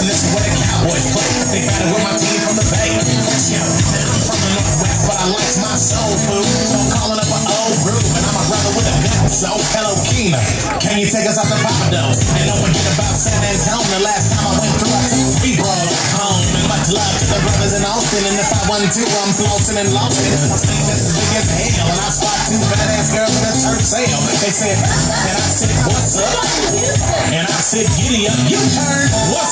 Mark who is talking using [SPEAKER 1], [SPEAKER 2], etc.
[SPEAKER 1] and this is where the Cowboys play. They got it with my team from the Bay. Yeah, I'm from the Northwest, but I like my soul food. So I'm calling up an old group, and I'm a brother with a gun. So hello, Kima. Can you take us out the Pappadeaux? And don't forget about San Antonio. The last time I went through, I took three bros home. And much love to the brothers in Austin. And if I wasn't I'm floating and lost it. I think that's as big as hell. And I spot two badass girls in a turf sale. They said, and I said, what's up? And I said, giddy up, you turn. What's?